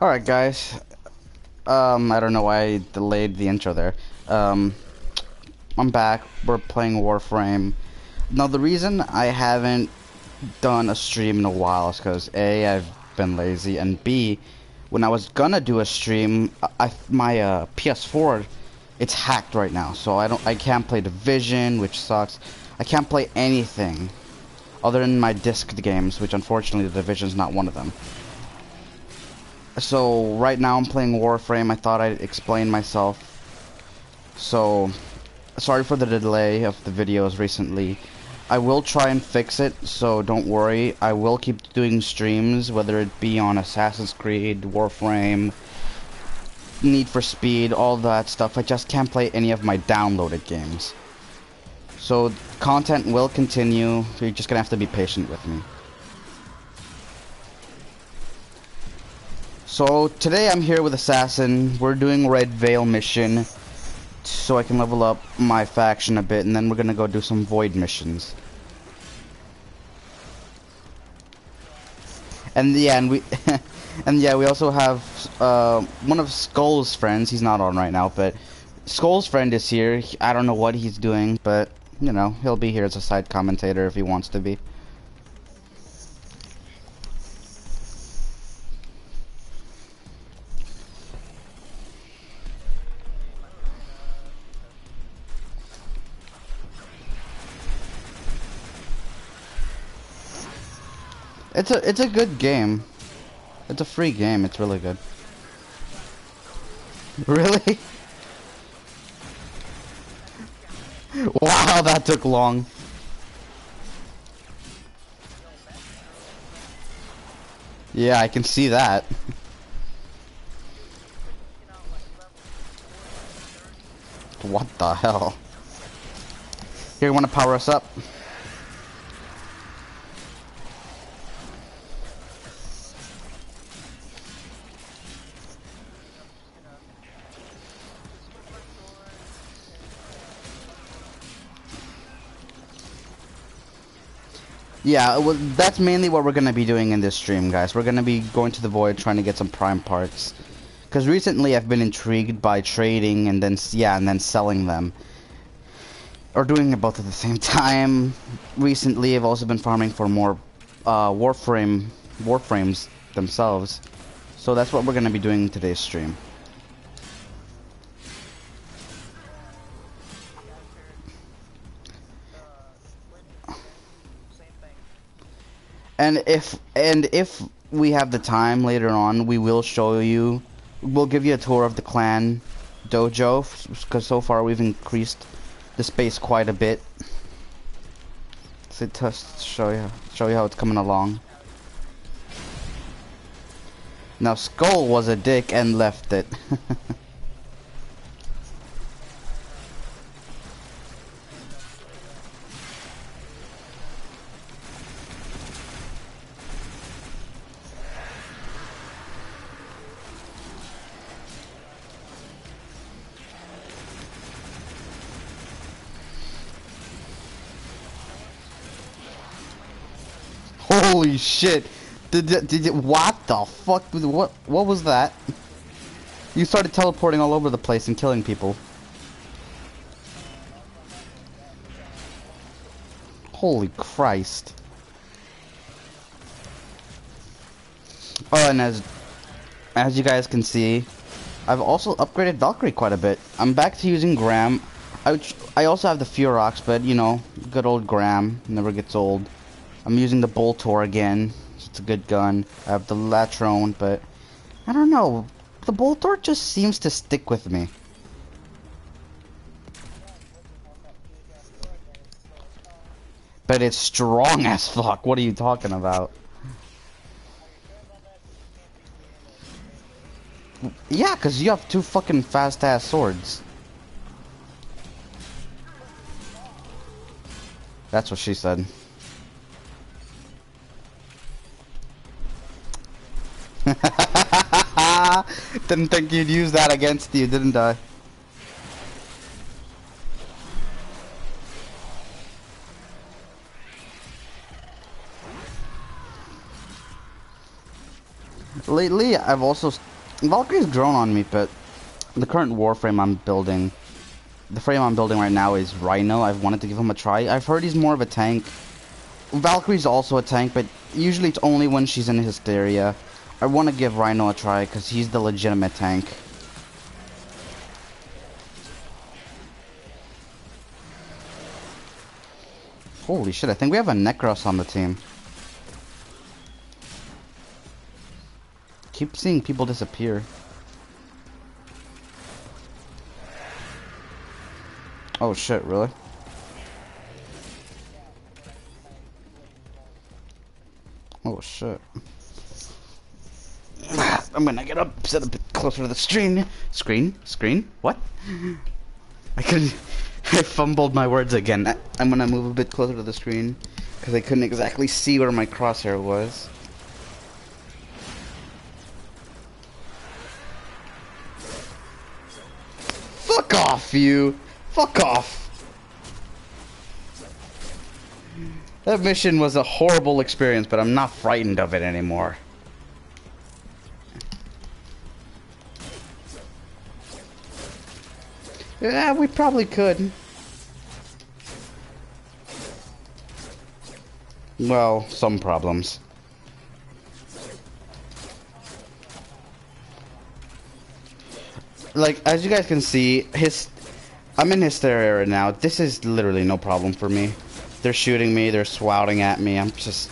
Alright guys, um, I don't know why I delayed the intro there. Um, I'm back, we're playing Warframe. Now the reason I haven't done a stream in a while is because A, I've been lazy, and B, when I was gonna do a stream, I, my uh, PS4, it's hacked right now, so I don't, I can't play Division, which sucks. I can't play anything other than my disc games, which unfortunately the Division's not one of them. So right now I'm playing Warframe. I thought I'd explain myself. So sorry for the delay of the videos recently. I will try and fix it, so don't worry. I will keep doing streams, whether it be on Assassin's Creed, Warframe, Need for Speed, all that stuff. I just can't play any of my downloaded games. So content will continue. You're just gonna have to be patient with me. So today I'm here with Assassin. We're doing Red Veil mission so I can level up my faction a bit and then we're gonna go do some Void missions. And yeah, and we and yeah, we also have uh, one of Skull's friends. He's not on right now, but Skull's friend is here. I don't know what he's doing, but you know, he'll be here as a side commentator if he wants to be. It's a it's a good game. It's a free game. It's really good. Really? wow, that took long. Yeah, I can see that. what the hell? Here, you want to power us up? Yeah, well, that's mainly what we're going to be doing in this stream, guys. We're going to be going to the Void trying to get some Prime parts. Because recently I've been intrigued by trading and then, yeah, and then selling them. Or doing it both at the same time. Recently I've also been farming for more uh, Warframe, Warframes themselves. So that's what we're going to be doing in today's stream. And if and if we have the time later on, we will show you. We'll give you a tour of the clan dojo because so far we've increased the space quite a bit. So to show you show you how it's coming along. Now Skull was a dick and left it. Shit! Did did it? What the fuck? What what was that? You started teleporting all over the place and killing people. Holy Christ! Oh, and as as you guys can see, I've also upgraded Valkyrie quite a bit. I'm back to using Gram. I I also have the Ferrox, but you know, good old Gram never gets old. I'm using the Boltor again. It's a good gun. I have the Latron, but I don't know. The Boltor just seems to stick with me. But it's strong as fuck. What are you talking about? Yeah, because you have two fucking fast-ass swords. That's what she said. Didn't think you'd use that against you, didn't I? Lately, I've also Valkyrie's grown on me, but the current Warframe I'm building, the frame I'm building right now is Rhino. I've wanted to give him a try. I've heard he's more of a tank. Valkyrie's also a tank, but usually it's only when she's in Hysteria. I want to give Rhino a try because he's the legitimate tank. Holy shit, I think we have a Nekros on the team. Keep seeing people disappear. Oh shit, really? Oh shit. I'm gonna get up, sit a bit closer to the screen. Screen? Screen? What? I couldn't. I fumbled my words again. I, I'm gonna move a bit closer to the screen because I couldn't exactly see where my crosshair was. Fuck off, you! Fuck off! That mission was a horrible experience, but I'm not frightened of it anymore. Yeah, we probably could. Well, some problems. Like, as you guys can see, his... I'm in hysteria right now. This is literally no problem for me. They're shooting me, they're swouting at me, I'm just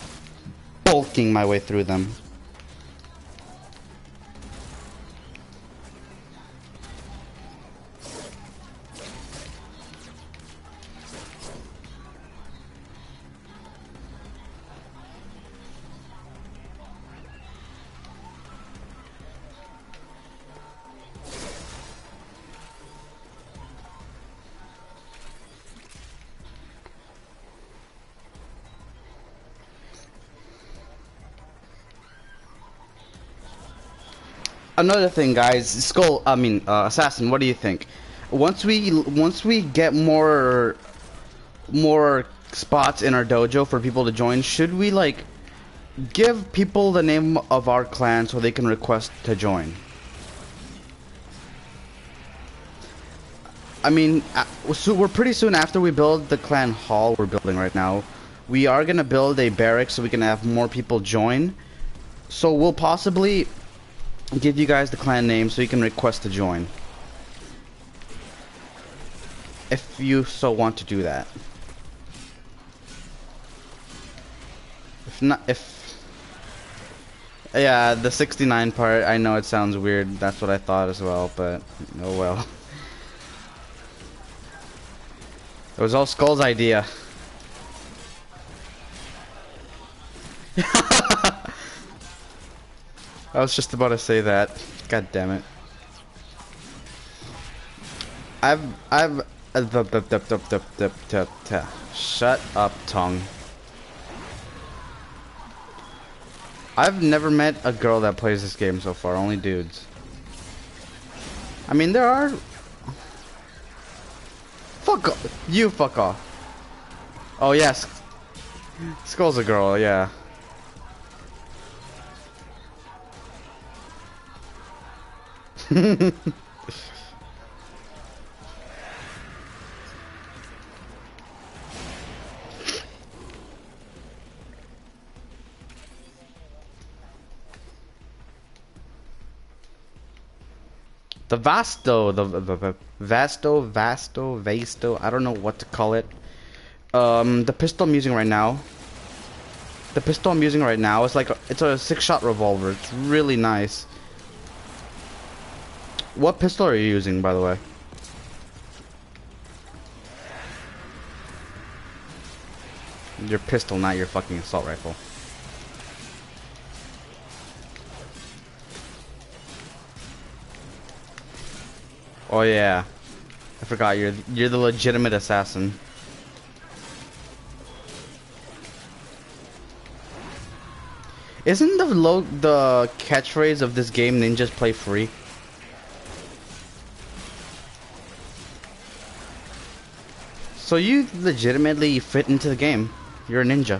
bulking my way through them. Another thing, guys. Skull, I mean, uh, assassin. What do you think? Once we once we get more more spots in our dojo for people to join, should we like give people the name of our clan so they can request to join? I mean, uh, so we're pretty soon after we build the clan hall we're building right now. We are gonna build a barracks so we can have more people join. So we'll possibly give you guys the clan name so you can request to join. If you so want to do that. If not, if... Yeah, the 69 part, I know it sounds weird. That's what I thought as well, but oh well. It was all Skull's idea. I was just about to say that. God damn it. I've I've uh, shut up tongue. I've never met a girl that plays this game so far, only dudes. I mean there are Fuck off. You fuck off. Oh yes. Skull's a girl, yeah. The Vasto, the, the, the, Vasto, Vasto, Vasto, I don't know what to call it. Um, the pistol I'm using right now, the pistol I'm using right now is like, a, it's a six-shot revolver. It's really nice. What pistol are you using, by the way? Your pistol, not your fucking assault rifle. Oh yeah. I forgot you're you're the legitimate assassin. Isn't the lo the catchphrase of this game ninjas play free? So you legitimately fit into the game. You're a ninja.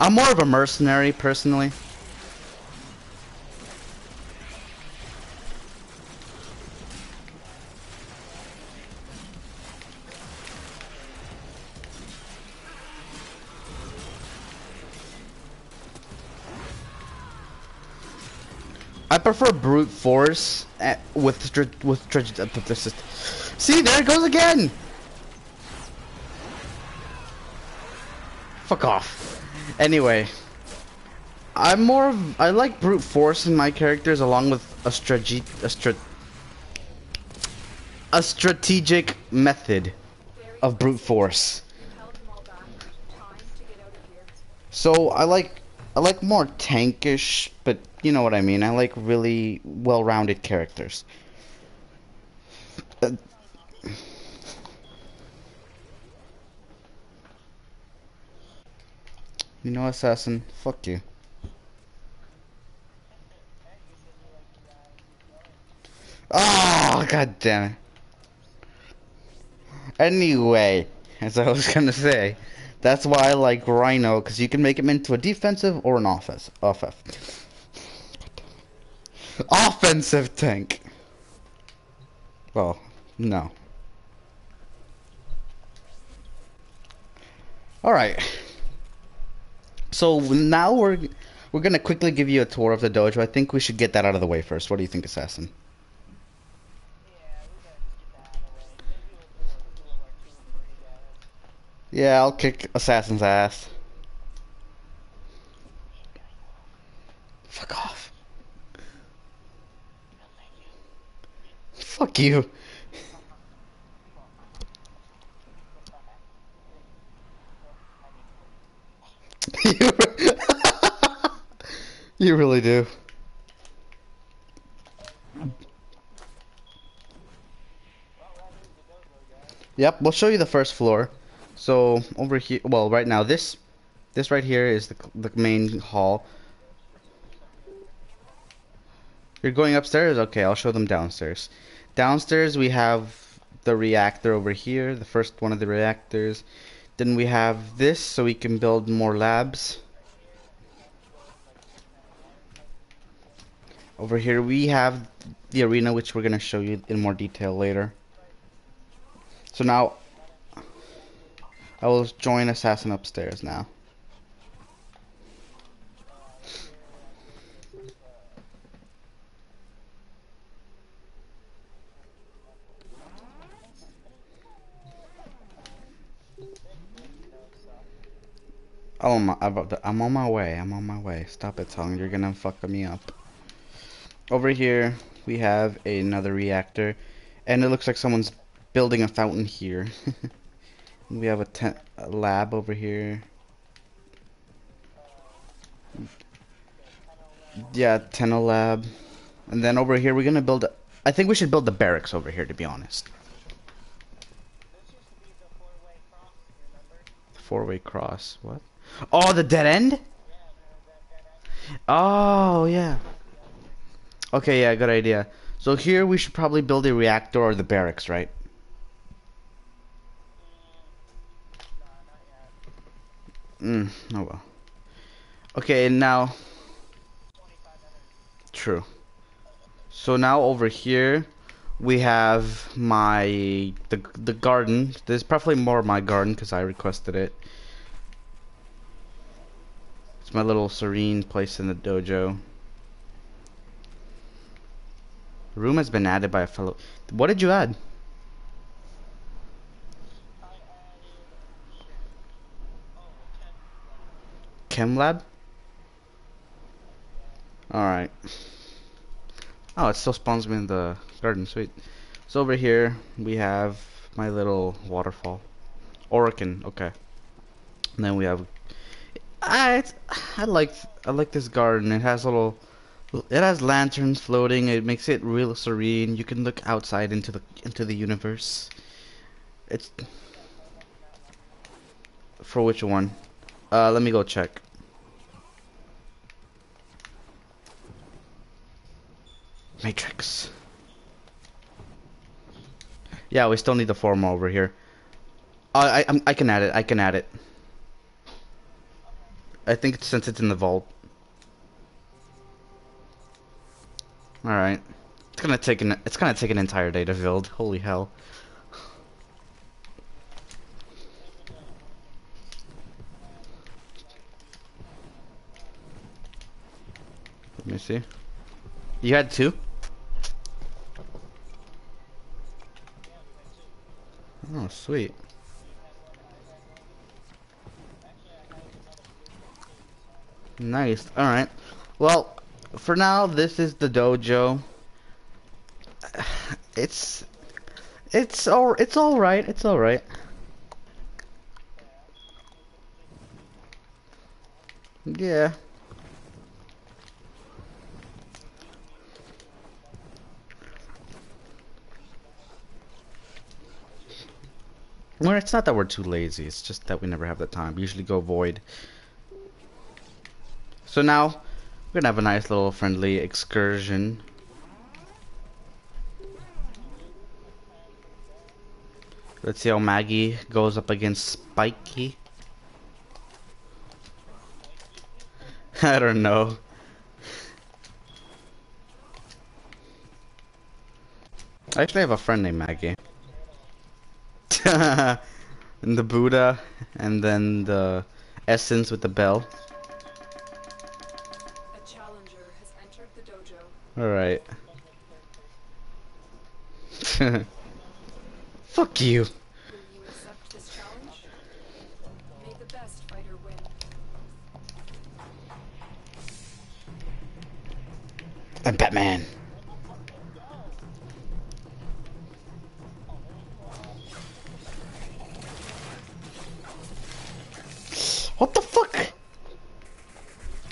I'm more of a mercenary, personally. I prefer brute force with with with See, there it goes again. Fuck off. Anyway, I'm more of I like brute force in my characters along with a strate a a strategic method of brute force. So I like I like more tankish, but you know what I mean. I like really well-rounded characters. Uh, you know, assassin, fuck you. Ah, oh, god damn it. Anyway, as I was gonna say, that's why I like Rhino, because you can make him into a defensive or an offense. Offense. Offensive tank. Well, no. Alright. So now we're we're gonna quickly give you a tour of the dojo. I think we should get that out of the way first. What do you think, Assassin? Yeah, I'll kick Assassin's ass. Fuck off. Fuck you. you you really do. Yep, we'll show you the first floor. So over here, well, right now this, this right here is the the main hall. You're going upstairs? Okay, I'll show them downstairs. Downstairs we have the reactor over here, the first one of the reactors. Then we have this, so we can build more labs. Over here we have the arena, which we're gonna show you in more detail later. So now I will join Assassin upstairs now. Oh my! I'm on my way. I'm on my way. Stop it, Tong. You're gonna fuck me up. Over here, we have another reactor, and it looks like someone's building a fountain here. we have a, a lab over here. Yeah, Tenno lab. And then over here, we're gonna build. A, I think we should build the barracks over here, to be honest. Four-way cross. What? Oh, the dead end? Oh, yeah. Okay, yeah, good idea. So here we should probably build a reactor or the barracks, right? Mm, oh well. Okay, and now... True. So now over here, we have my... The, the garden. There's probably more of my garden because I requested it. It's my little serene place in the dojo. Room has been added by a fellow. What did you add? Chem lab? Alright. Oh, it still spawns me in the garden. Sweet. So over here, we have my little waterfall. Orokin, okay. And then we have... I, I like I like this garden. It has little... It has lanterns floating. It makes it real serene. You can look outside into the into the universe. It's for which one? Uh, let me go check. Matrix. Yeah, we still need the form over here. Uh, I I'm, I can add it. I can add it. I think it's, since it's in the vault. All right. It's gonna take an it's gonna take an entire day to build. Holy hell. Let me see. You had two? Oh, sweet. Nice. Alright. Well, for now, this is the dojo. It's... It's all, it's all right. It's all right. Yeah. Well, it's not that we're too lazy. It's just that we never have the time. We usually go void. So now we're gonna have a nice little friendly excursion. Let's see how Maggie goes up against Spiky. I don't know. I actually have a friend named Maggie. and the Buddha, and then the essence with the bell. Alright. Fuck you. I'm Batman. What the fuck?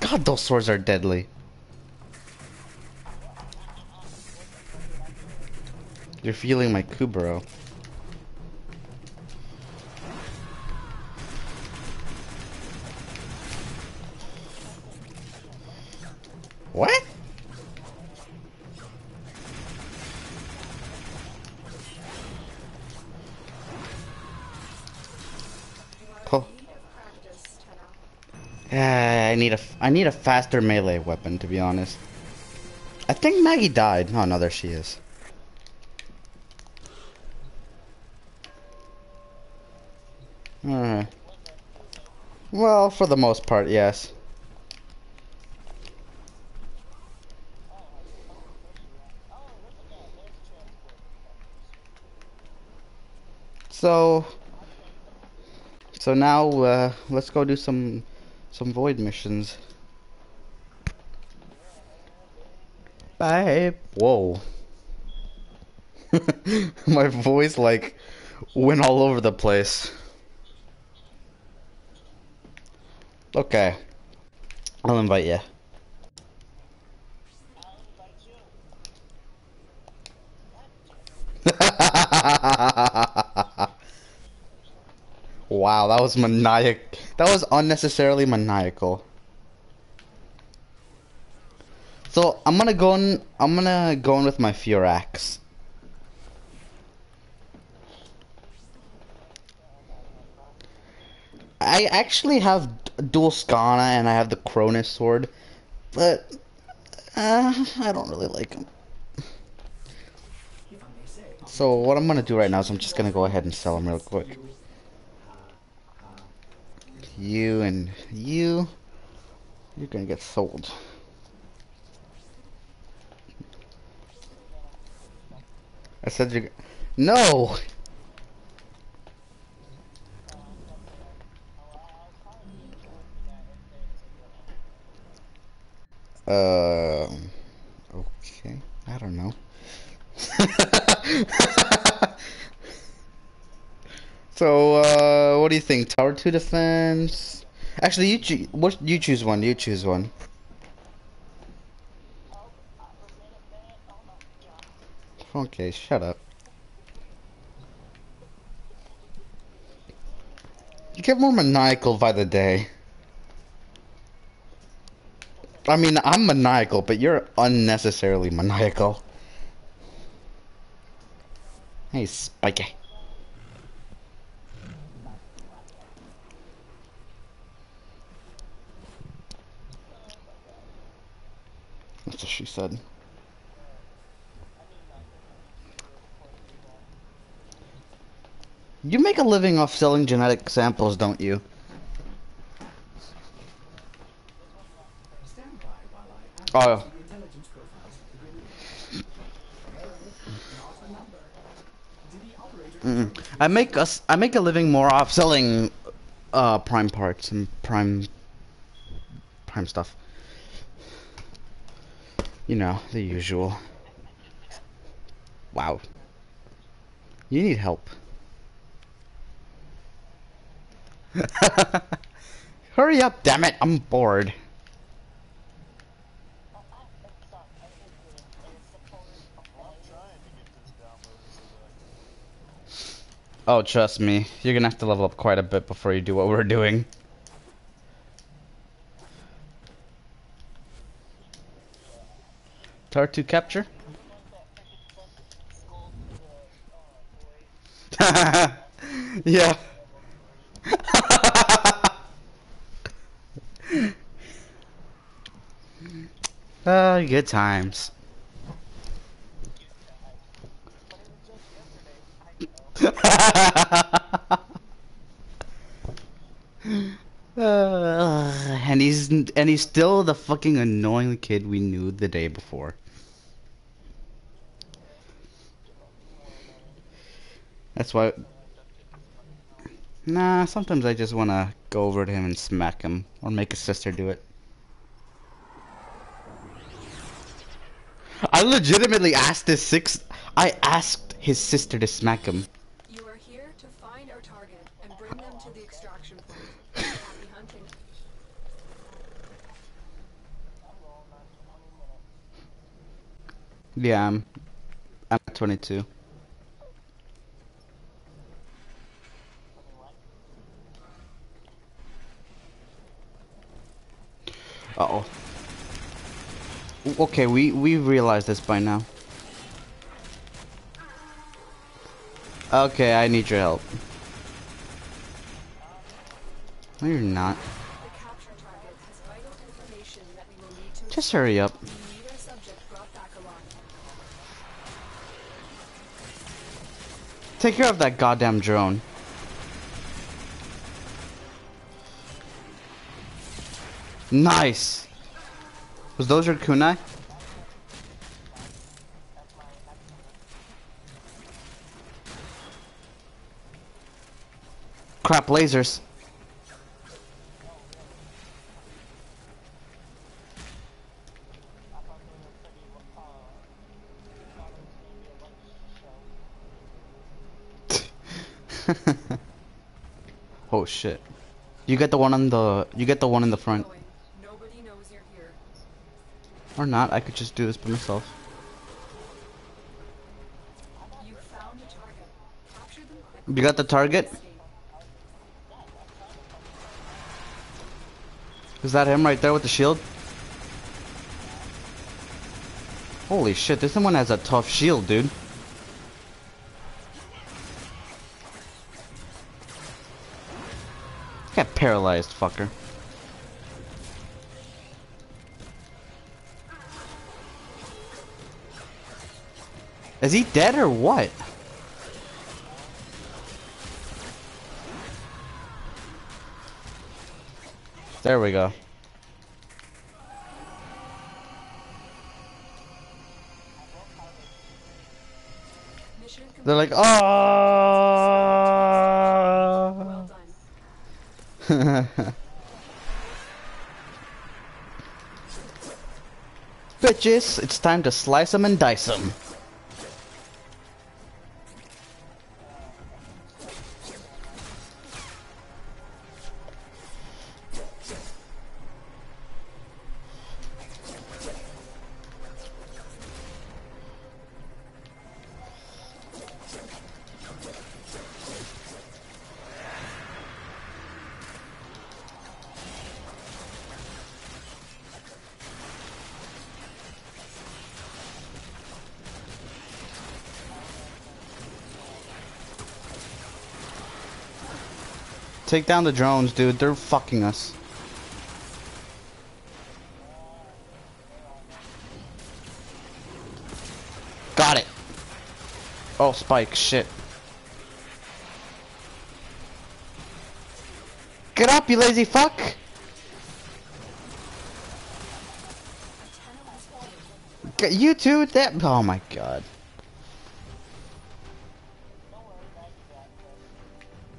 God, those swords are deadly. You're feeling my Kubero. What? Yeah, I need a I need a faster melee weapon to be honest. I think Maggie died. Oh no, there she is. Alright. Well, for the most part, yes. So, so now uh, let's go do some some void missions. Bye. Whoa. My voice like went all over the place. Okay. I'll invite you. wow, that was maniac. That was unnecessarily maniacal. So I'm gonna go in. I'm gonna go in with my Furax. I actually have dual Skana and I have the Cronus sword, but uh, I don't really like them. So what I'm gonna do right now is I'm just gonna go ahead and sell them real quick. You and you, you're gonna get sold. I said you. No. Um. okay. I don't know. so, uh, what do you think? Tower two defense. Actually, you choose. What? You choose one. You choose one. Okay, shut up. You get more maniacal by the day. I mean, I'm maniacal, but you're unnecessarily maniacal. Hey, Spiky. That's what she said. You make a living off selling genetic samples, don't you? Oh. Mm -mm. I make us. I make a living more off selling uh, prime parts and prime prime stuff. You know the usual. Wow. You need help. Hurry up, damn it! I'm bored. Oh, trust me, you're gonna have to level up quite a bit before you do what we're doing. Tartu capture? yeah. uh, good times. Uh, and he's and he's still the fucking annoying kid we knew the day before. That's why. Nah, sometimes I just want to go over to him and smack him, or make his sister do it. I legitimately asked his six. I asked his sister to smack him. You are here to find our target and bring them to the extraction point. Happy hunting. Yeah, I'm. I'm at 22. Uh oh. Okay, we we realized this by now. Okay, I need your help. No, you're not. The capture target has vital information that we will need to Just hurry up. We need our subject brought back alive. Take care of that goddamn drone. Nice. Was those your kunai? Crap, lasers. oh shit. You get the one on the you get the one in the front. Oh, Nobody knows you're here. Or not, I could just do this by myself. You found a target. Capture them quickly. You got the target? Is that him right there with the shield? Holy shit, this one has a tough shield, dude. Paralyzed, fucker. Is he dead or what? There we go. They're like, oh. It's time to slice them and dice them. Take down the drones, dude. They're fucking us. Got it. Oh, Spike, shit. Get up, you lazy fuck! You too? That. Oh my god.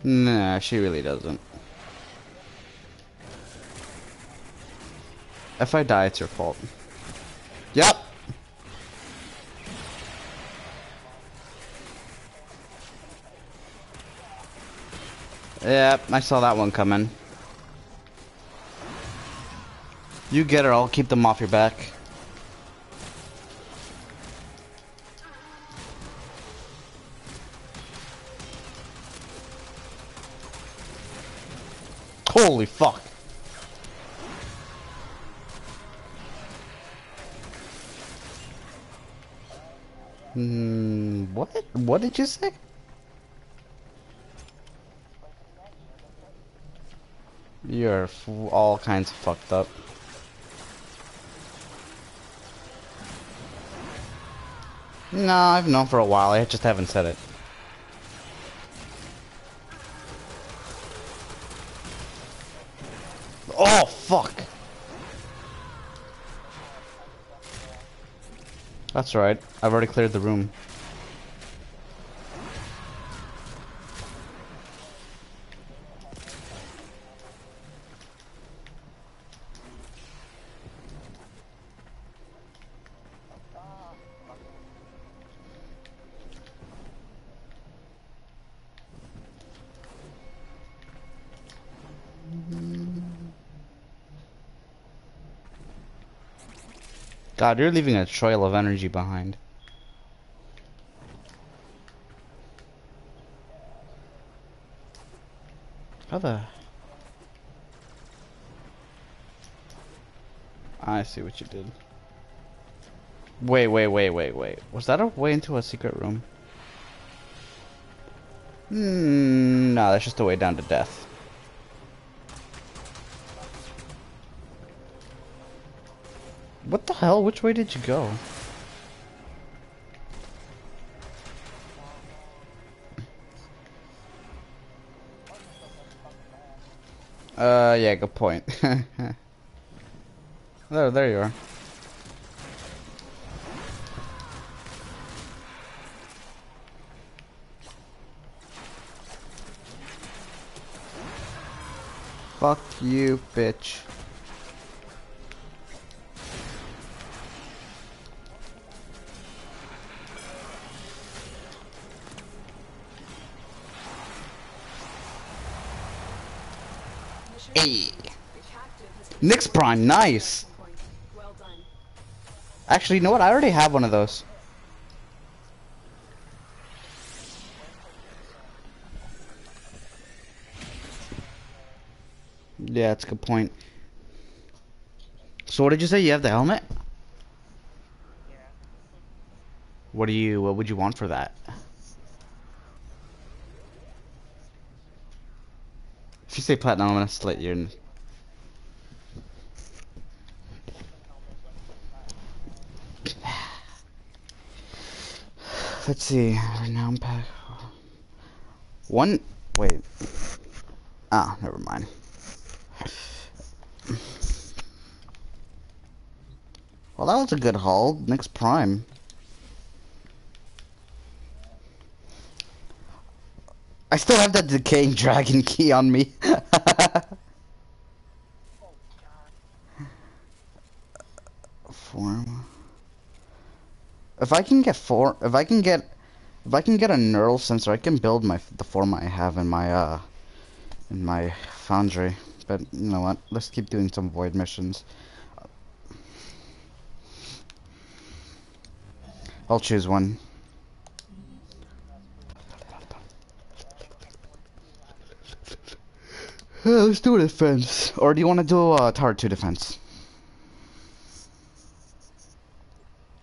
Nah, she really doesn't. If I die, it's your fault. Yep. Yep, I saw that one coming. You get her, I'll keep them off your back. What? Did you say? You're all kinds of fucked up. No, I've known for a while. I just haven't said it. Oh, fuck. That's right. I've already cleared the room. God, you're leaving a trail of energy behind. How the... I see what you did. Wait, wait, wait, wait, wait. Was that a way into a secret room? Hmm, no, that's just a way down to death. Hell? Which way did you go? Uh, yeah, good point. there, there you are. Fuck you, bitch. Hey. Nyx Prime, nice. point. Well done. Actually, you know what? I already have one of those. Yeah, that's a good point. So what did you say? You have the helmet? What do you, what would you want for that? You say platinum, I'm gonna slit your... Let's see. Renown pack. One. Wait. Ah, never mind. Well, that was a good haul. Nyx Prime. I still have that decaying dragon key on me. Form. If I can get four, if I can get, if I can get a neural sensor, I can build my the form I have in my uh, in my foundry. But you know what? Let's keep doing some void missions. I'll choose one. Uh, let's do a defense. Or do you want to do a tower two defense?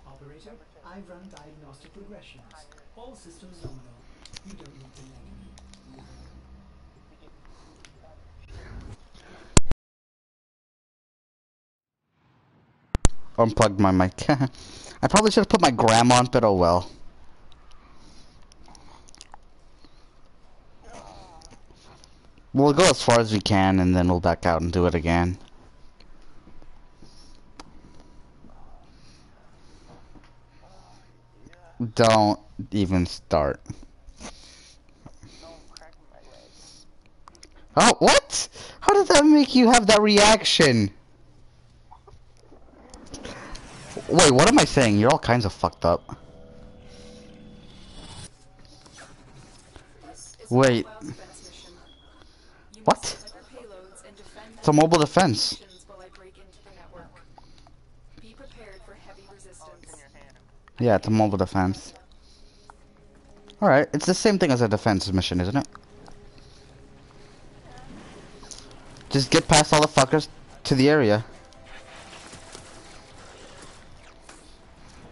Operator, I've run diagnostic regressions. All systems nominal. You don't need to. Unplugged my mic. I probably should have put my grandma on, but oh well. We'll go as far as we can, and then we'll back out and do it again. Don't even start. Oh, what? How did that make you have that reaction? Wait, what am I saying? You're all kinds of fucked up. Wait. a mobile defense mission. You What? It's a mobile defense. Yeah, it's a mobile defense. Alright, it's the same thing as a defense mission, isn't it? Just get past all the fuckers to the area.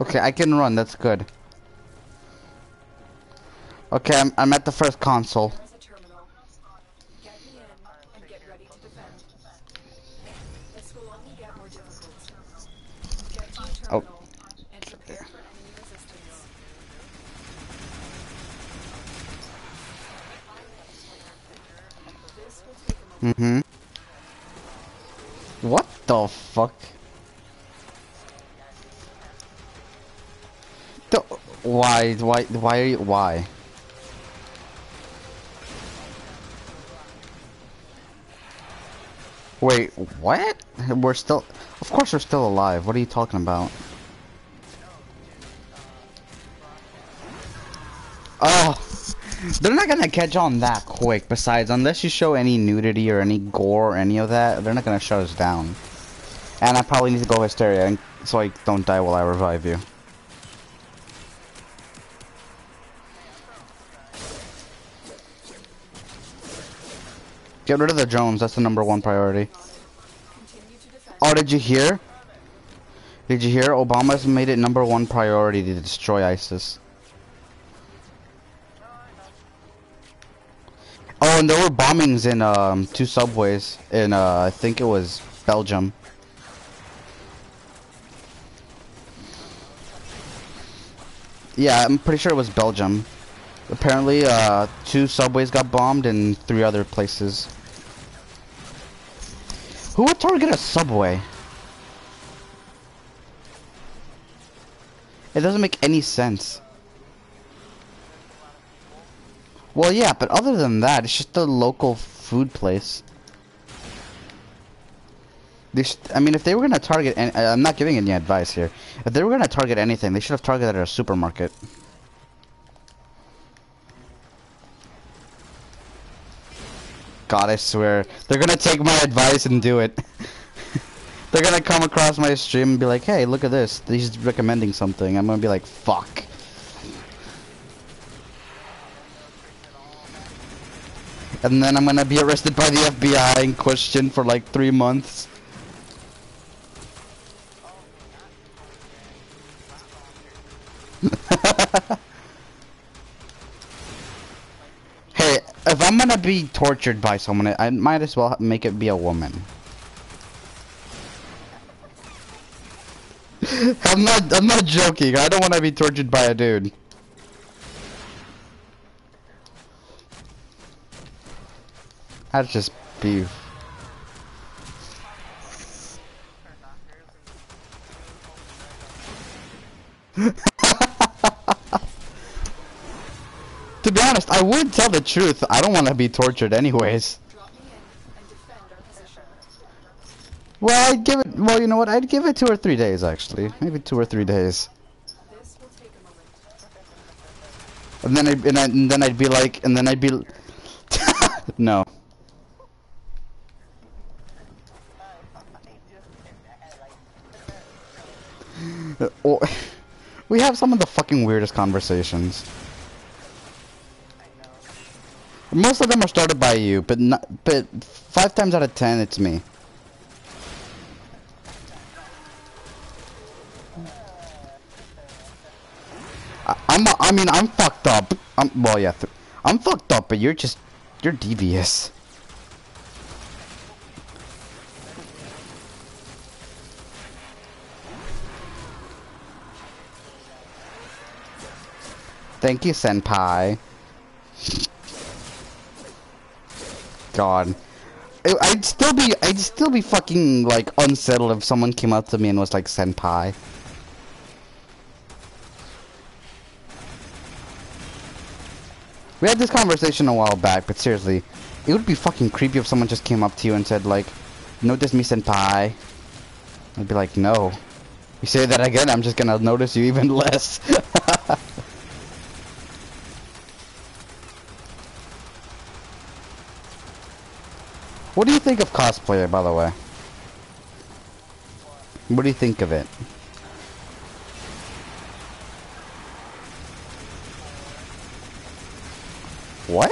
Okay, I can run, that's good. Okay, I'm, I'm at the first console. There's a terminal. Get me in and get ready to defend. This will only get more difficult. Get to the Oh. terminal and prepare for enemy resistance. This will take a moment. Mm-hmm. What the fuck? The, why, why, why are you, why? Wait, what? We're still, of course we're still alive. What are you talking about? They're not gonna catch on that quick. Besides, unless you show any nudity or any gore or any of that, they're not gonna shut us down. And I probably need to go hysteria so I don't die while I revive you. Get rid of the drones. That's the number one priority. Oh, did you hear? Did you hear? Obama's made it number one priority to destroy ISIS. Oh, and there were bombings in um, two subways in uh, I think it was Belgium. Yeah, I'm pretty sure it was Belgium. Apparently, uh, two subways got bombed and three other places. Who would target a subway? It doesn't make any sense. Well, yeah, but other than that, it's just a local food place. I mean, if they were gonna target, and I'm not giving any advice here. If they were gonna target anything, they should have targeted a supermarket. God, I swear, they're gonna take my advice and do it. they're gonna come across my stream and be like, "Hey, look at this. He's recommending something." I'm gonna be like, "Fuck." And then I'm gonna be arrested by the FBI and questioned for like three months. hey, if I'm gonna be tortured by someone, I might as well make it be a woman. I'm not. I'm not joking. I don't want to be tortured by a dude. That's just beef. to be honest, I would tell the truth. I don't want to be tortured anyways. Well, I'd give it. Well, you know what? I'd give it two or three days, actually. Maybe two or three days. And then I'd, and, I, and then I'd be like, and then I'd be, no. Uh, we have some of the fucking weirdest conversations. Most of them are started by you, but not, but five times out of ten, it's me. I'm, I mean, I'm fucked up. I'm, well, yeah, I'm fucked up, but you're just, you're devious. Thank you, senpai. God. I'd still be, I'd still be fucking, like, unsettled if someone came up to me and was like, senpai. We had this conversation a while back, but seriously, it would be fucking creepy if someone just came up to you and said like, "Notice me, senpai." I'd be like, "No." You say that again, I'm just gonna notice you even less. what do you think of cosplay, by the way? What do you think of it? What?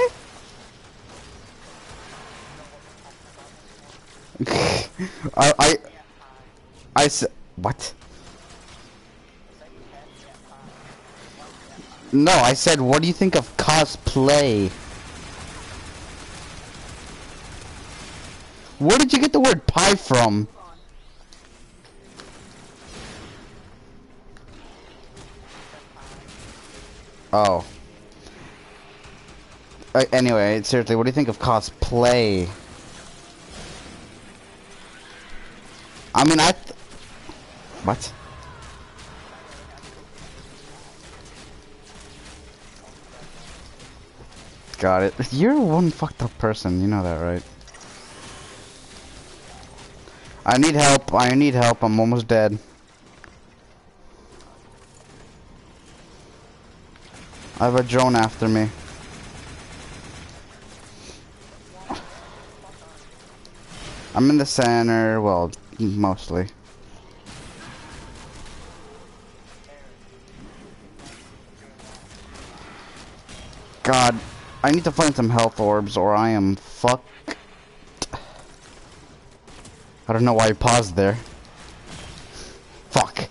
I I I said what? No, I said what do you think of cosplay? Where did you get the word pie from? Oh. Uh, anyway, seriously, what do you think of cosplay? I mean, I. What? Got it. You're one fucked up person. You know that, right? I need help. I need help. I'm almost dead. I have a drone after me. I'm in the center, well, mostly. God, I need to find some health orbs or I am fucked. I don't know why I paused there. Fuck.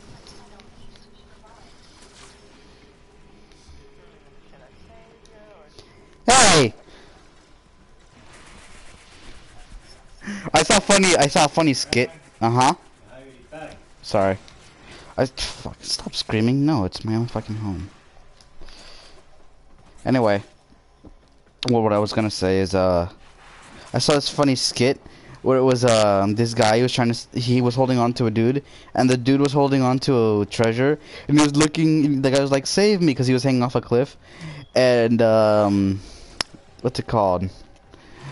Hey! I saw funny. I saw a funny skit. Uh huh. Sorry. I fuck. Stop screaming. No, it's my own fucking home. Anyway, well, what I was gonna say is, uh, I saw this funny skit where it was um this guy he was trying to he was holding on to a dude and the dude was holding on to a treasure and he was looking the guy was like save me because he was hanging off a cliff and um what's it called?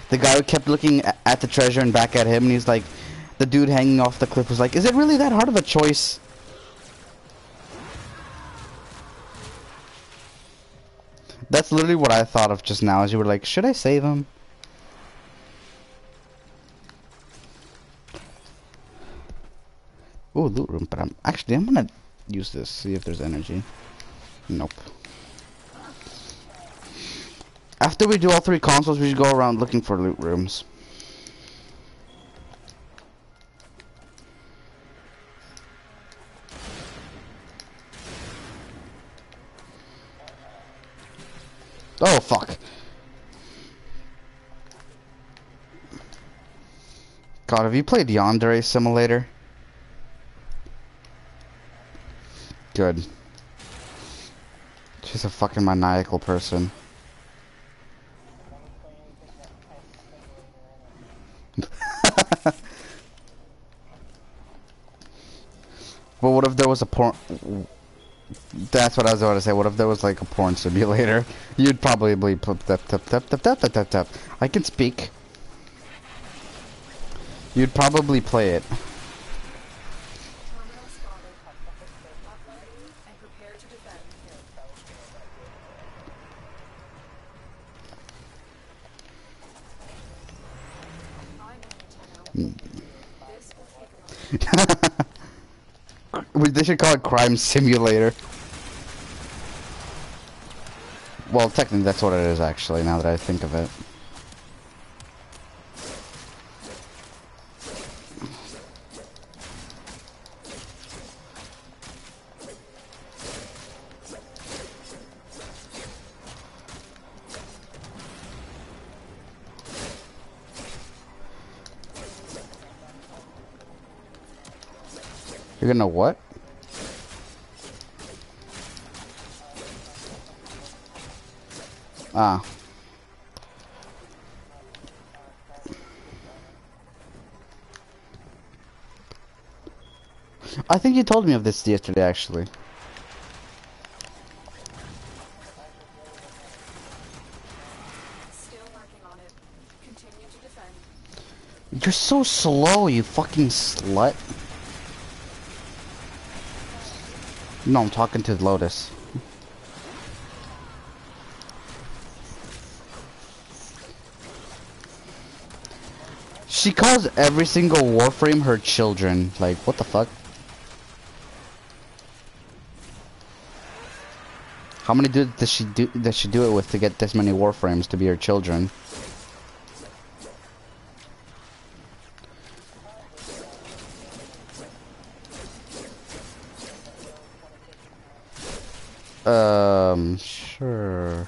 The guy kept looking at the treasure and back at him and he's like the dude hanging off the cliff was like is it really that hard of a choice? That's literally what I thought of just now as you were like should I save him Oh, loot room, but I'm actually I'm gonna use this, see if there's energy. Nope. After we do all three consoles, we should go around looking for loot rooms. Oh, fuck. God, have you played Yandere Simulator? good. She's a fucking maniacal person. but what if there was a porn... That's what I was about to say. What if there was like a porn simulator? You'd probably be... I can speak. You'd probably play it. Crime Simulator. Well, technically that's what it is actually, now that I think of it. You're gonna what? Ah. I think you told me of this yesterday, actually. You're so slow, you fucking slut. No, I'm talking to Lotus. She calls every single Warframe her children. Like, what the fuck? How many dudes does she do does she do it with to get this many Warframes to be her children? Um, sure.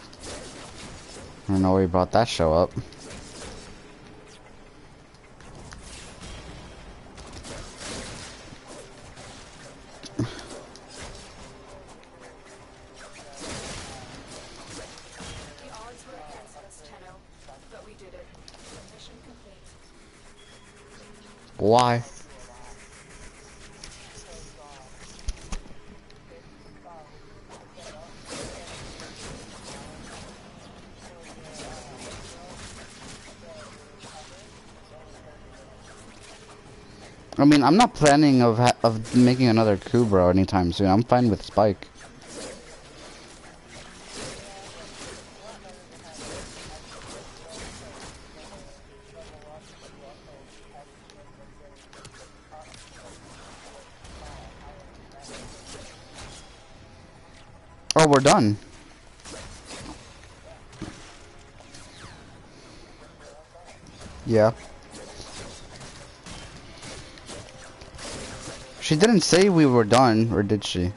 I don't know where you brought that show up. I mean, I'm not planning of of making another Kubrow anytime soon. I'm fine with Spike. Oh, we're done. Yeah. She didn't say we were done, or did she?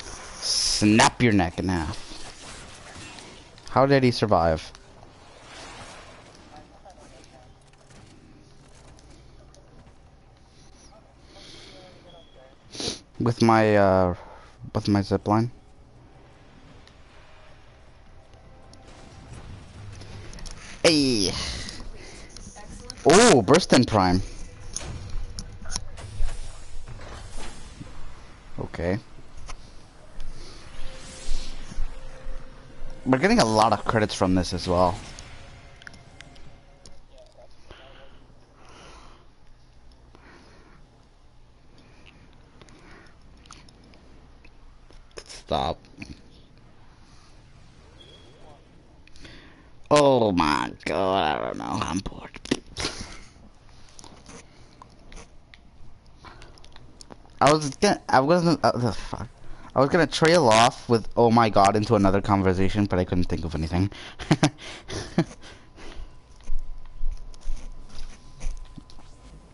Snap your neck in half. How did he survive? With my, uh, with my zipline? Oh, Burston Prime. Okay. We're getting a lot of credits from this as well. Stop. Oh my god, I don't know, I'm bored. I was gonna, I wasn't, uh, the fuck. I was gonna trail off with oh my god into another conversation, but I couldn't think of anything.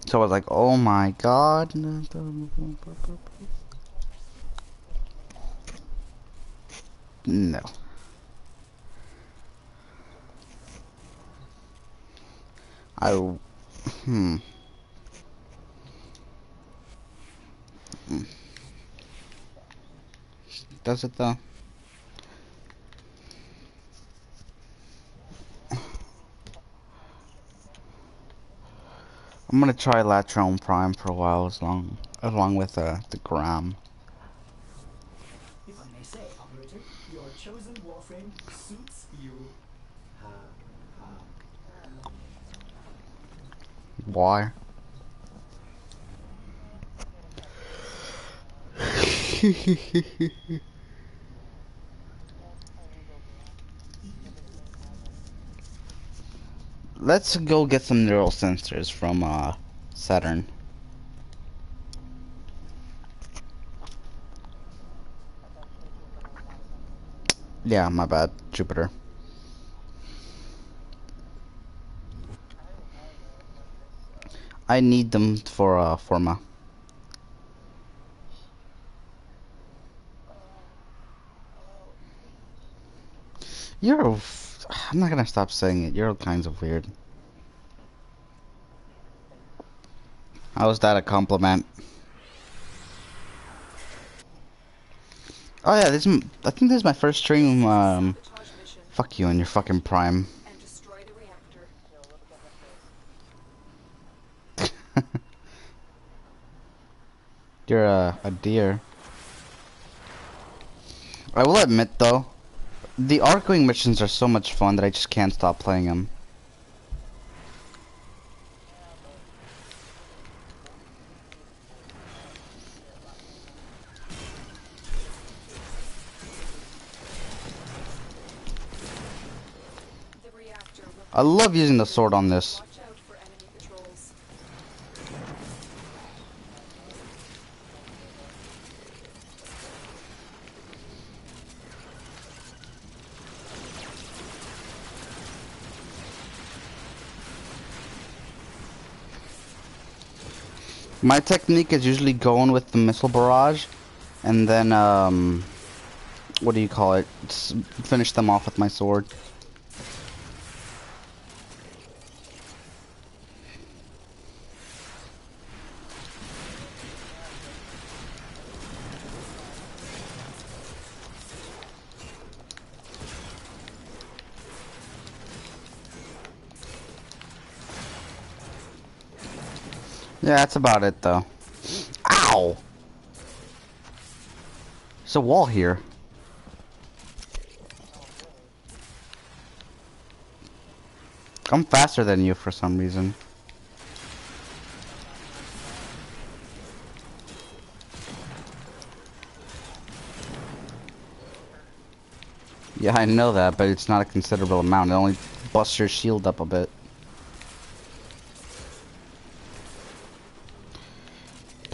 so I was like, oh my god. No. I. Hmm. Does it though? I'm gonna try Latron Prime for a while, as long, along with uh, the Gram. If I may say, operator, your chosen warframe suits you. Why? Let's go get some neural sensors from uh, Saturn. Yeah, my bad, Jupiter. I need them for uh, Forma. You're. I'm not gonna stop saying it. You're all kinds of weird. How is that a compliment? Oh yeah, this. I think this is my first stream. Um, fuck you and your fucking prime. You're a, a deer. I will admit though, the Archwing missions are so much fun that I just can't stop playing them. I love using the sword on this. My technique is usually going with the missile barrage, and then um, what do you call it? Finish them off with my sword. Yeah, that's about it though. Ow! There's a wall here. I'm faster than you for some reason. Yeah, I know that, but it's not a considerable amount. It only busts your shield up a bit.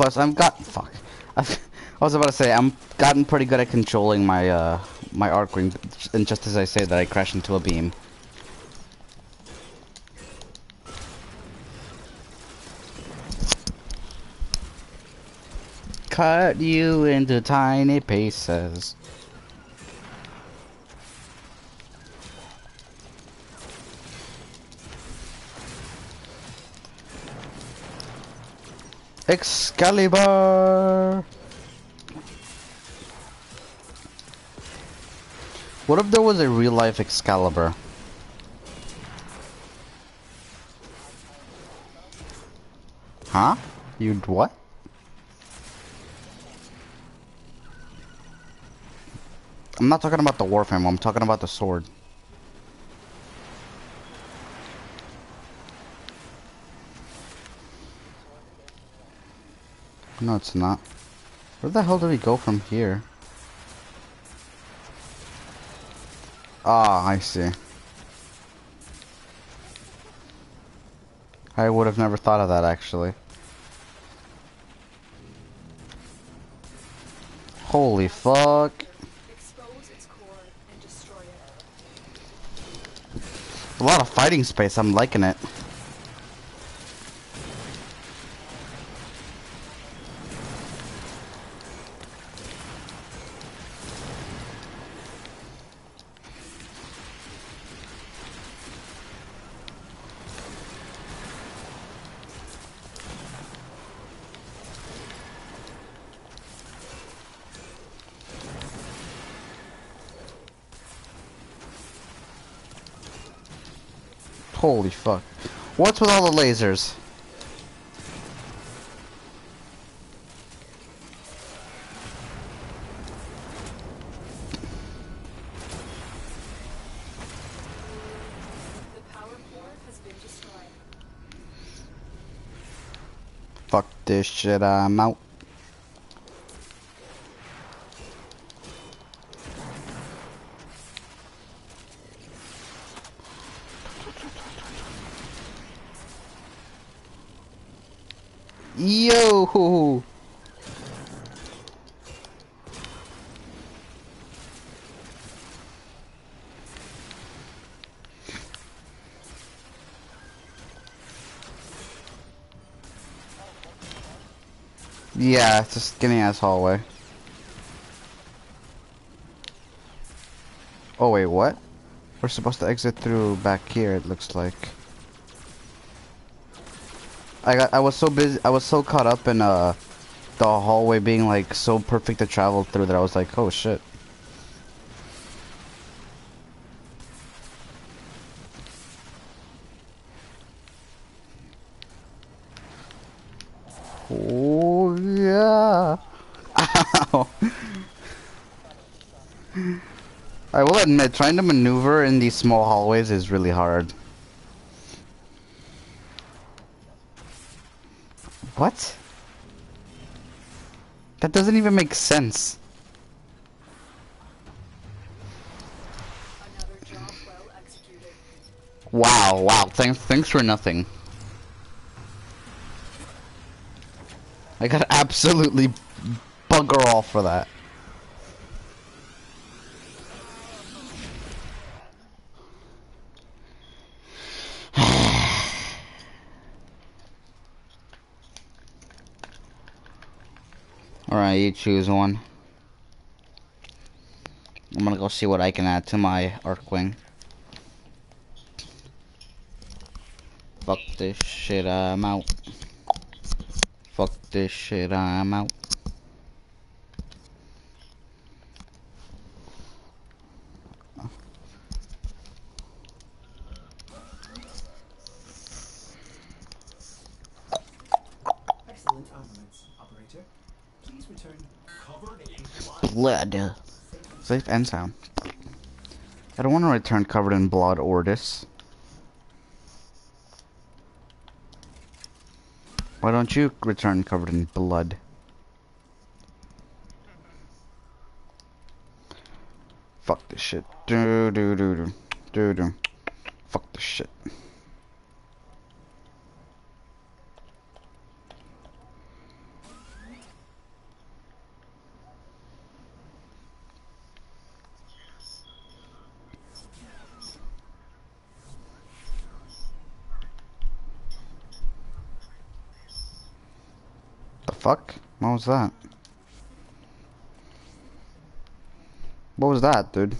Plus, I'm got fuck. I've, I was about to say I'm gotten pretty good at controlling my uh my Archwing, and just as I say that, I crash into a beam. Cut you into tiny pieces. Excalibur! What if there was a real life Excalibur? Huh? You'd what? I'm not talking about the Warframe, I'm talking about the sword. No, it's not. Where the hell do we go from here? Ah, I see. I would have never thought of that, actually. Holy fuck. Expose its core and destroy it. A lot of fighting space, I'm liking it. Holy fuck. What's with all the lasers? The power core has been destroyed. Fuck this shit, I'm out. Yeah, it's a skinny ass hallway. Oh wait, what? We're supposed to exit through back here, it looks like. I got I was so busy I was so caught up in uh the hallway being like so perfect to travel through that I was like, oh shit. Oh yeah. Ow. Trying to maneuver in these small hallways is really hard. What? That doesn't even make sense. Wow, wow, thanks, thanks for nothing. I got absolutely bugger all for that. You choose one. I'm gonna go see what I can add to my Archwing. Fuck this shit, I'm out. Fuck this shit, I'm out. Excellent armaments, operator. Please return. Covered in blood. Blood. Safe and sound. I don't want to return covered in blood, Ordis. Why don't you return covered in blood? Fuck this shit. Do do do do do do. Fuck this shit. The What was that? What was that, dude?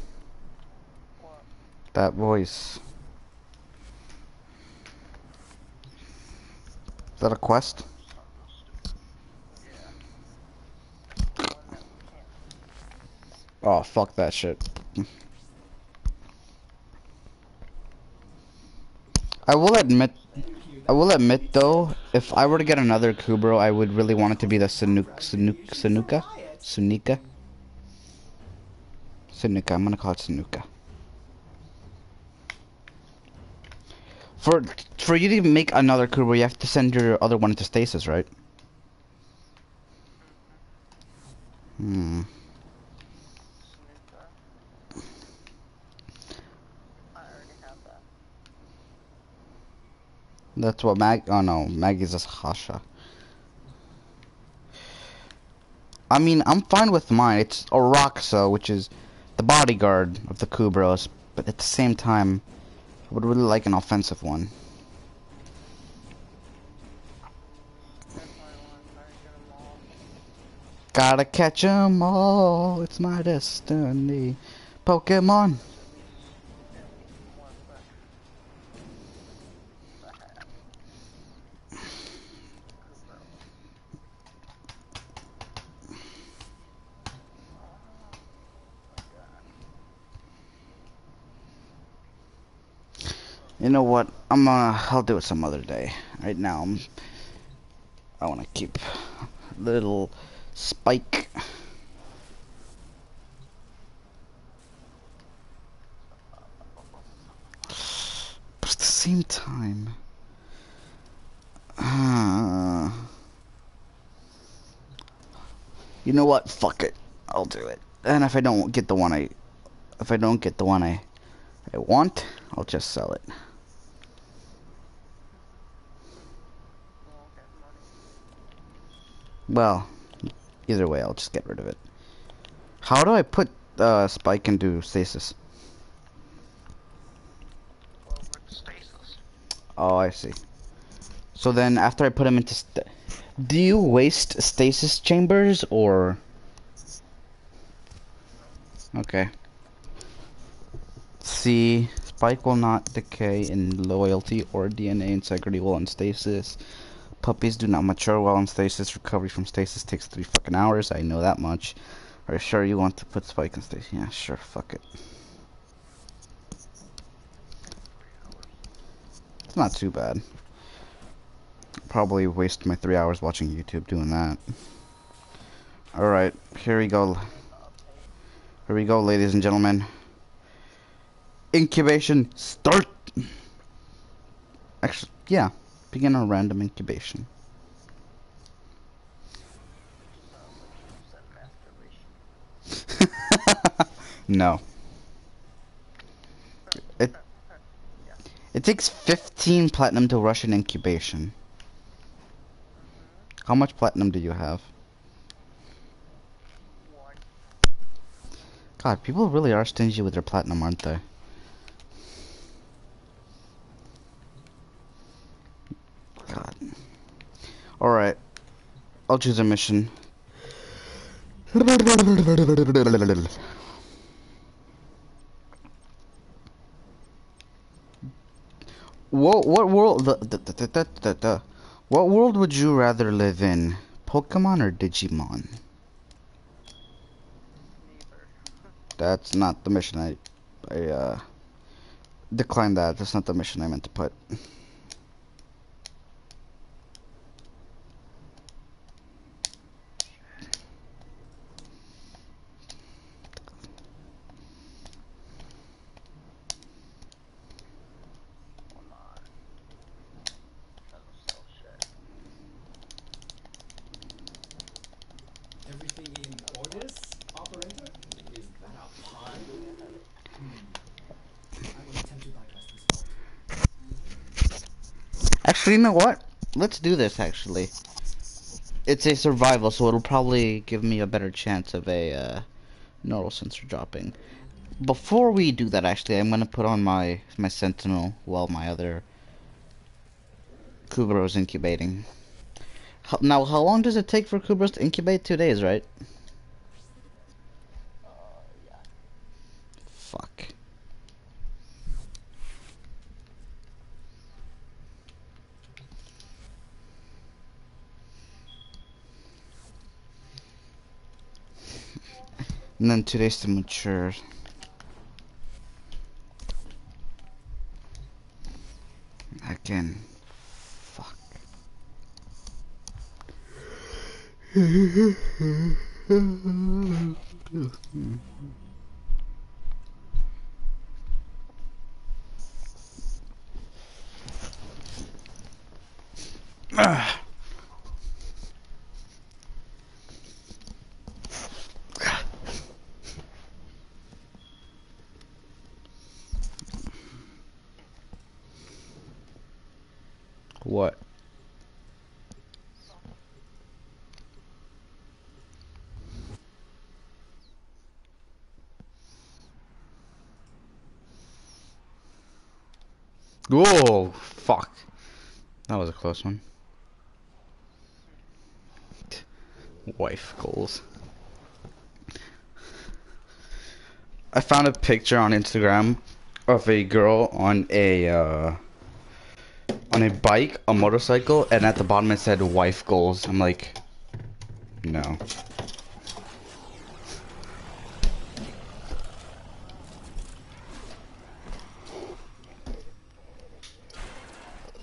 That voice. Is that a quest? Oh, fuck that shit. I will admit I will admit though, if I were to get another Kubrow, I would really want it to be the Sanuk, Sanuk, Sanuka? Sunika? I'm gonna call it Sanuka. For for you to make another Kubrow, you have to send your other one into stasis, right? Hmm. I already have that. That's what Mag. Oh no, Maggie's a Hasha. I mean, I'm fine with mine. It's Oroxa, which is the bodyguard of the Kubrows, but at the same time, I would really like an offensive one. Gotta catch 'em all. It's my destiny. Pokemon. Know what? I'm uh, I'll do it some other day. Right now, I'm, I want to keep little Spike. But at the same time, uh, you know what? Fuck it. I'll do it. And if I don't get the one I, if I don't get the one I, I want, I'll just sell it. You won't get money. Well, either way, I'll just get rid of it. How do I put uh, Spike into stasis? Oh, I see. So then, after I put him into, do you waste stasis chambers or? Okay. C. Spike will not decay in loyalty or DNA integrity while in stasis. Puppies do not mature while in stasis. Recovery from stasis takes three fucking hours. I know that much. Are you sure you want to put Spike in stasis? Yeah, sure. Fuck it. It's not too bad. Probably waste my three hours watching YouTube doing that. Alright, here we go. Here we go, ladies and gentlemen. Incubation start. Actually, yeah. Begin a random incubation. no. It it takes 15 platinum to rush an incubation. How much platinum do you have? God, people really are stingy with their platinum, aren't they? Alright. I'll choose a mission. What what world the, the, the, what world would you rather live in? Pokemon or Digimon? That's not the mission I I uh declined that. That's not the mission I meant to put. Come on. That'll sell shit. Everything in orders, operator? Is that a pun? Hmm. I will attempt to bypass this fault. Actually, you know what? Let's do this actually. It's a survival, so it'll probably give me a better chance of a uh, neural sensor dropping. Before we do that, actually, I'm gonna put on my my sentinel while my other Kubrow's incubating. How, now, how long does it take for Kubrows to incubate? Two days, right? Uh, yeah. Fuck. And then two days to mature. Again. Fuck. Ah. What? Whoa, fuck. That was a close one. Wife goals. I found a picture on Instagram of a girl on a uh, on a bike, a motorcycle, and at the bottom it said wife goals. I'm like, no.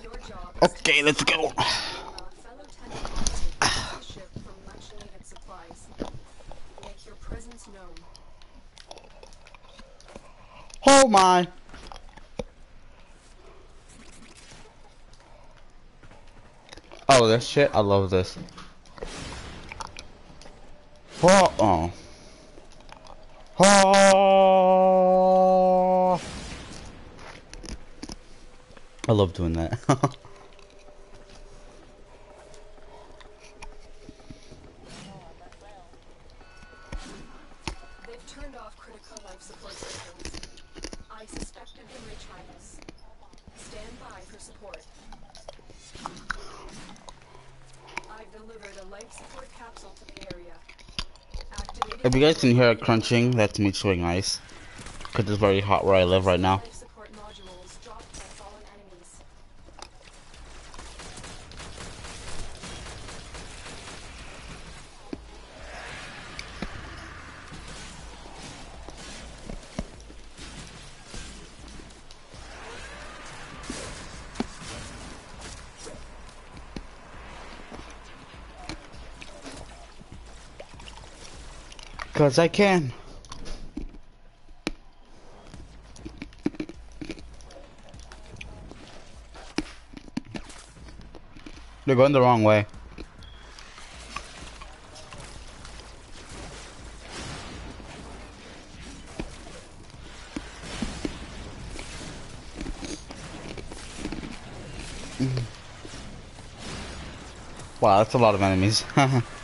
Your job is Okay, let's go. to allow fellow tenant officers to the ship for much needed supplies. Make your presence known. Oh my. Oh, this shit, I love this. Oh, oh. Oh. I love doing that. They've turned off critical life support systems. I suspected them retry this. Stand by for support. I've delivered a life support capsule to the area. Activating you guys can hear it crunching, that's me chewing ice. Cause it's very hot where I live right now. Cause I can. They're going the wrong way. Wow, that's a lot of enemies.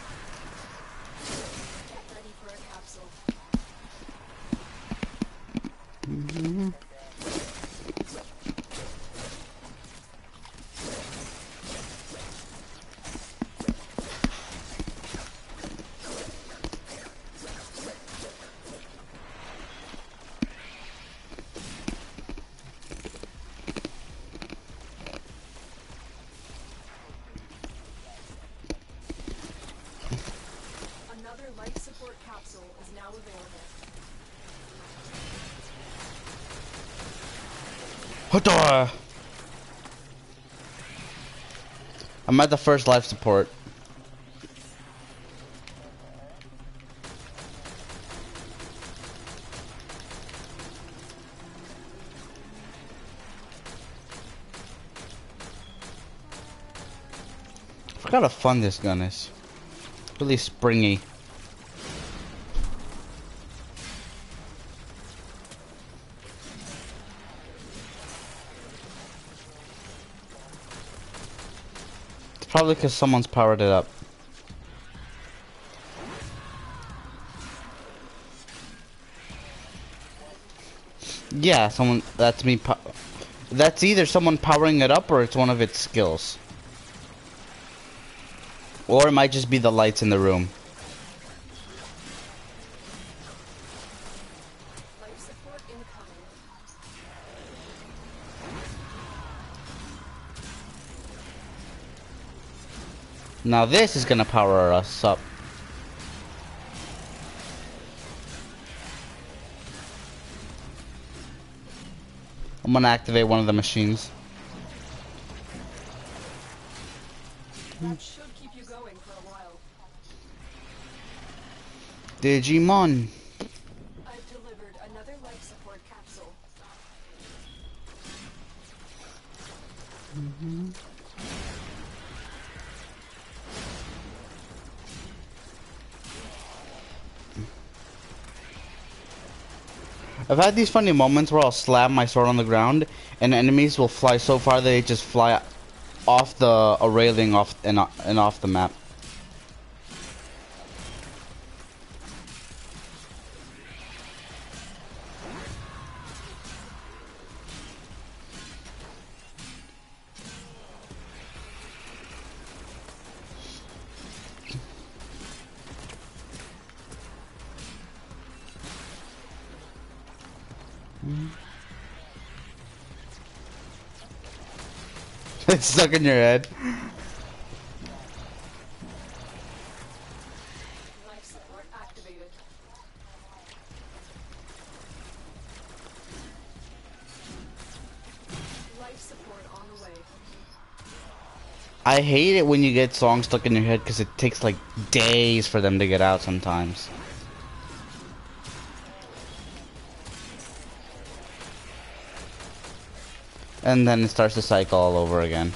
I'm at the first life support. Forgot how fun this gun is. Really springy. Probably because someone's powered it up. Yeah, someone. That's me. That's either someone powering it up or it's one of its skills. Or it might just be the lights in the room. Now this is gonna power us up. I'm gonna activate one of the machines. That should I've had these funny moments where I'll slam my sword on the ground and enemies will fly so far that they just fly off the a railing off and, and off the map. Stuck in your head. I hate it when you get songs stuck in your head because it takes like days for them to get out sometimes. And then it starts to cycle all over again.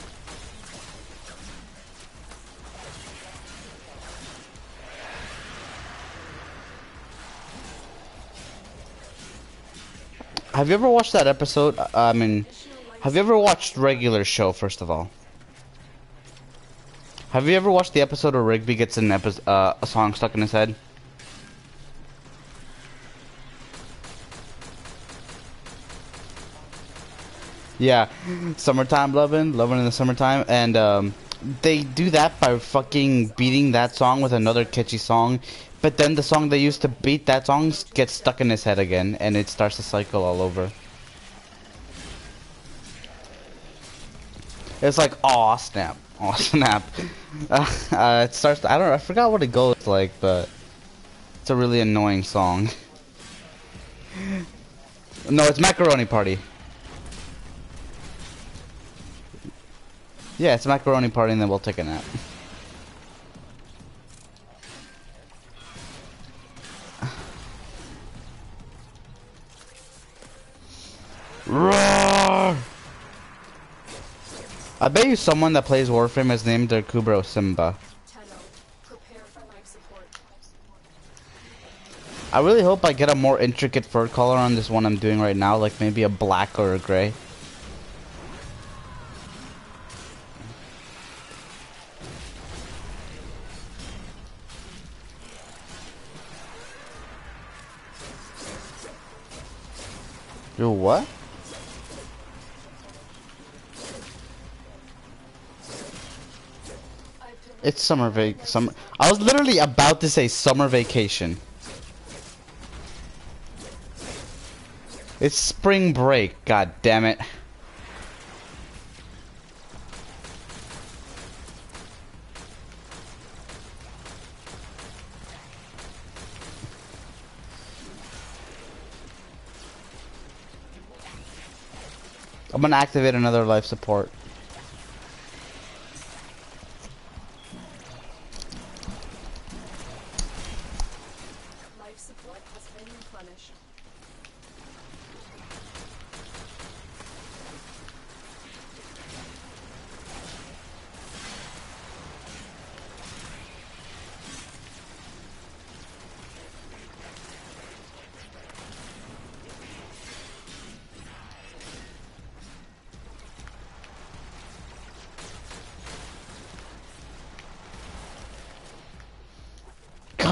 Have you ever watched that episode? I mean, have you ever watched regular show first of all? Have you ever watched the episode where Rigby gets an epi- uh, a song stuck in his head? Yeah, summertime loving, loving in the summertime, and um, they do that by fucking beating that song with another catchy song, but then the song they used to beat that song gets stuck in his head again, and it starts to cycle all over. It's like, oh snap, oh snap. Uh, uh, it starts. I don't. I forgot what it goes like, but it's a really annoying song. No, it's Macaroni Party. Yeah, it's Macaroni Party, and then we'll take a nap. Roar! I bet you someone that plays Warframe has named their Kubrow Simba. I really hope I get a more intricate fur color on this one I'm doing right now, like maybe a black or a gray. Do what? It's summer vac summer. I was literally about to say summer vacation. It's spring break. God damn it. I'm gonna activate another life support. life support has been replenished.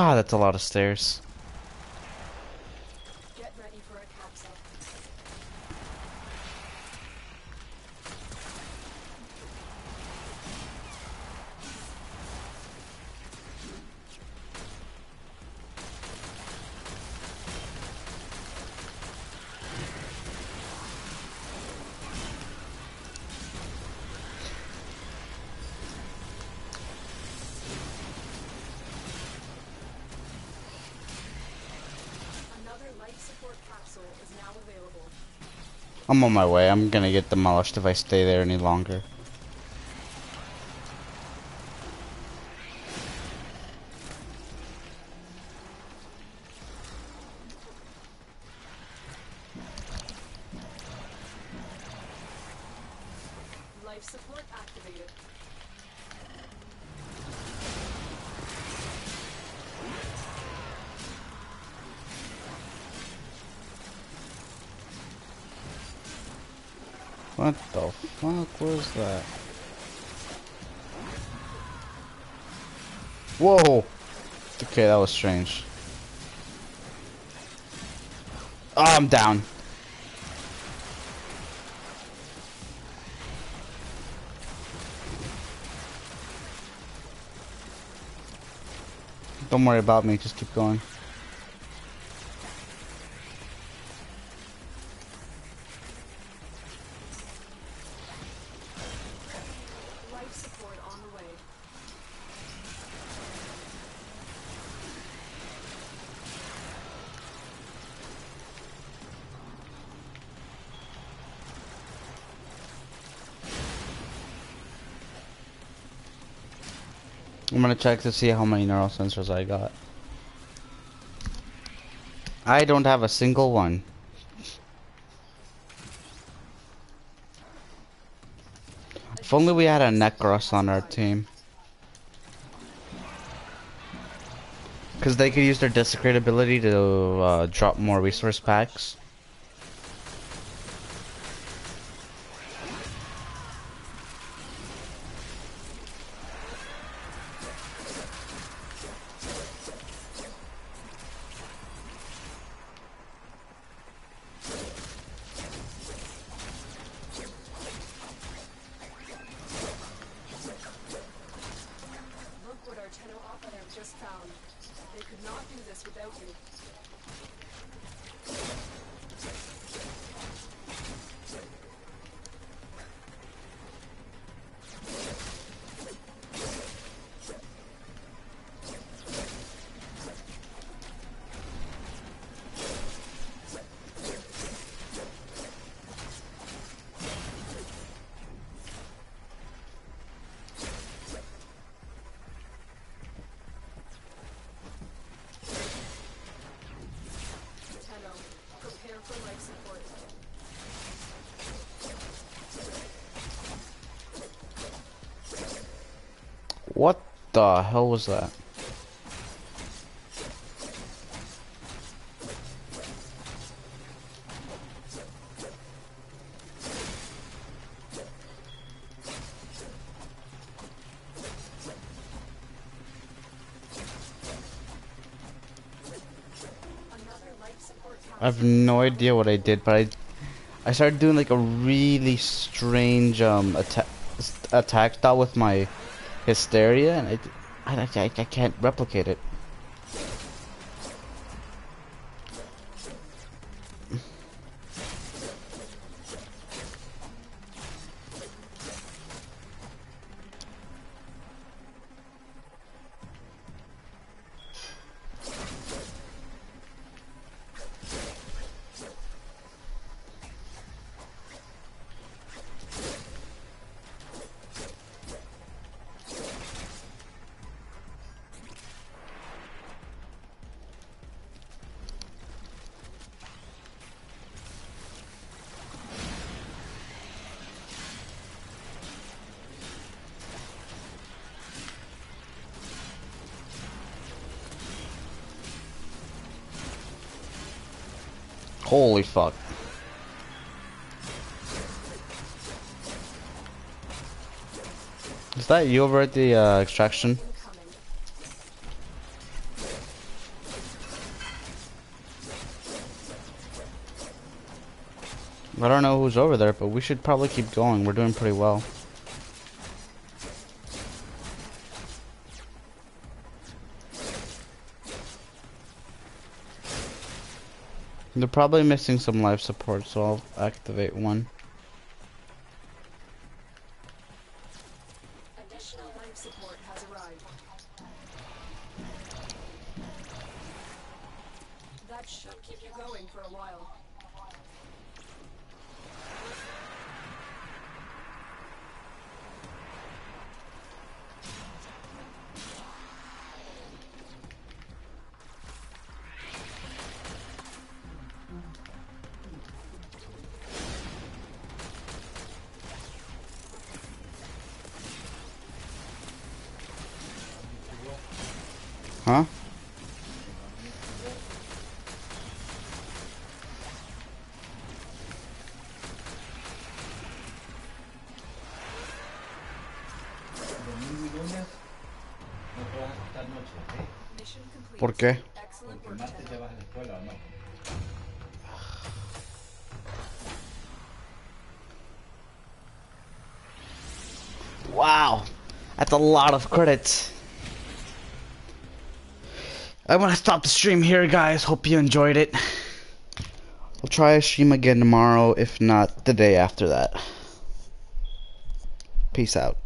God, that's a lot of stairs. Get ready for a capsule. Another life support capsule is now available. I'm on my way. I'm gonna get demolished if I stay there any longer. Life support activated. What the fuck was that? Whoa! Okay, that was strange. Oh, I'm down. Don't worry about me, just keep going. Life support on the way. I'm gonna check to see how many neural sensors I got. I don't have a single one. If only we had a Nekros on our team. Because they could use their Desecrate ability to uh, drop more resource packs. Was that? Another life support I have no idea what I did, but I I started doing like a really strange um attack attack style with my hysteria, and I I, I, I can't replicate it. Holy fuck. Is that you over at the uh, extraction? I don't know who's over there, but we should probably keep going. We're doing pretty well. They're probably missing some life support, so I'll activate one. Lot of credits. I'm gonna stop the stream here, guys. Hope you enjoyed it. I'll try a stream again tomorrow, if not the day after that. Peace out.